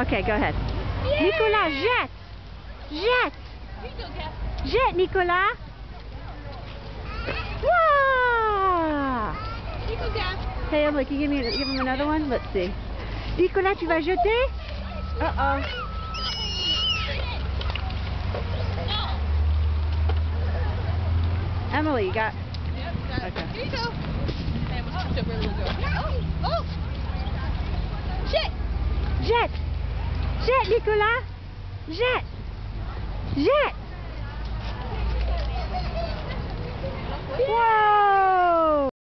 Okay, go ahead. Yeah. Nicholas, jette! Jette! Here you go, Cap. Jette, Nicholas! Wow! Here you go, Cap. Hey, Emily, can you give, me, give him another one? Let's see. Nicholas, tu vas jeter? Uh-oh. Emily, you got... Yep, got. Okay. Here you go. Man, what's up, really good? Oh, oh. Shit. Jette! Jette, Nicolas! Jette! Jette!